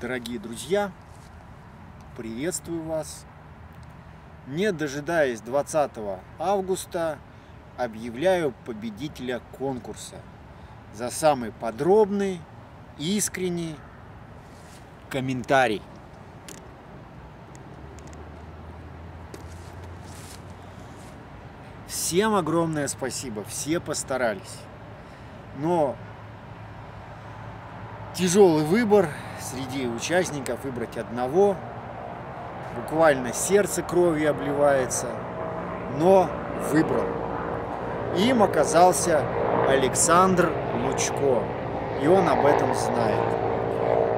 Дорогие друзья, приветствую вас. Не дожидаясь 20 августа, объявляю победителя конкурса за самый подробный, искренний комментарий. Всем огромное спасибо, все постарались. Но тяжелый выбор среди участников выбрать одного. Буквально сердце кровью обливается, но выбрал. Им оказался Александр Лучко, и он об этом знает.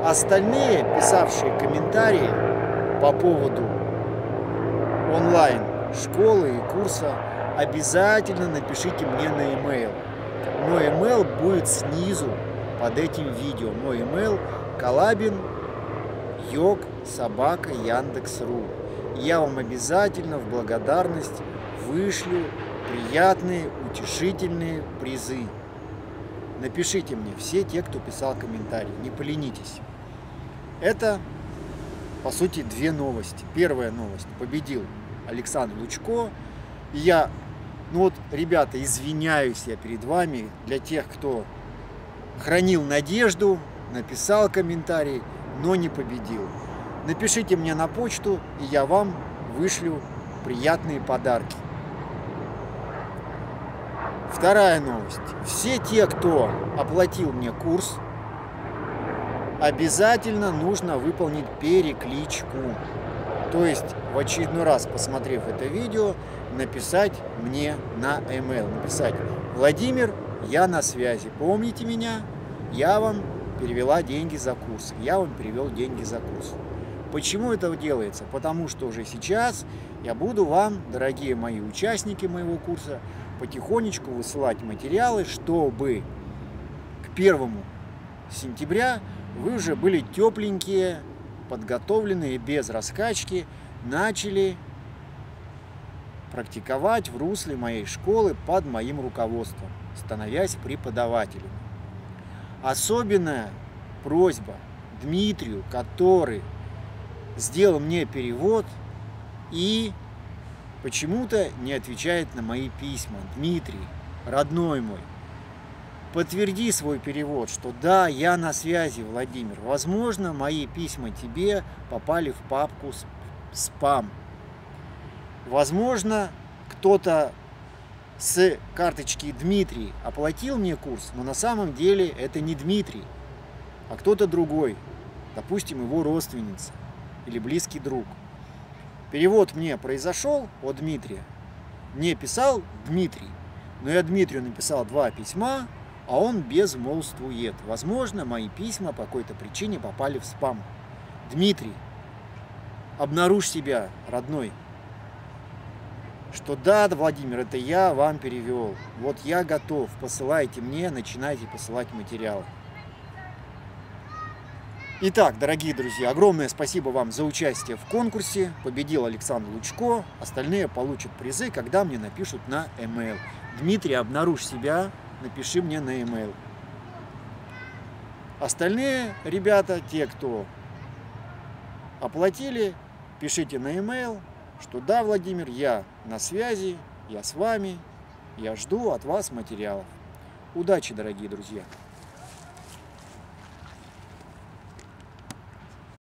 Остальные, писавшие комментарии по поводу онлайн школы и курса, обязательно напишите мне на e-mail. Мой email будет снизу под этим видео. Мой email Калабин Йог Собака Яндекс.ру. Я вам обязательно в благодарность вышлю приятные, утешительные призы. Напишите мне все те, кто писал комментарии, не поленитесь. Это, по сути, две новости. Первая новость. Победил Александр Лучко. Я, ну вот, ребята, извиняюсь я перед вами для тех, кто хранил надежду, написал комментарий, но не победил. Напишите мне на почту, и я вам вышлю приятные подарки. Вторая новость. Все те, кто оплатил мне курс, обязательно нужно выполнить перекличку. То есть, в очередной раз, посмотрев это видео, написать мне на email. Написать, Владимир, я на связи. Помните меня? Я вам перевела деньги за курс. Я вам перевел деньги за курс. Почему это делается? Потому что уже сейчас я буду вам, дорогие мои участники моего курса, потихонечку высылать материалы, чтобы к первому сентября вы уже были тепленькие, подготовленные, без раскачки, начали практиковать в русле моей школы под моим руководством, становясь преподавателем. Особенная просьба Дмитрию, который сделал мне перевод и почему-то не отвечает на мои письма. Дмитрий, родной мой, подтверди свой перевод, что да, я на связи, Владимир. Возможно, мои письма тебе попали в папку спам. Возможно, кто-то с карточки Дмитрий оплатил мне курс, но на самом деле это не Дмитрий, а кто-то другой, допустим, его родственница или близкий друг. Перевод мне произошел от Дмитрия. Мне писал Дмитрий, но я Дмитрию написал два письма, а он безмолвствует. Возможно, мои письма по какой-то причине попали в спам. Дмитрий, обнаружь себя, родной что да, Владимир, это я вам перевел. Вот я готов, посылайте мне, начинайте посылать материалы. Итак, дорогие друзья, огромное спасибо вам за участие в конкурсе. Победил Александр Лучко. Остальные получат призы, когда мне напишут на email. Дмитрий, обнаружь себя, напиши мне на email. Остальные ребята, те, кто оплатили, пишите на email, что да, Владимир, я на связи, я с вами, я жду от вас материалов. Удачи, дорогие друзья!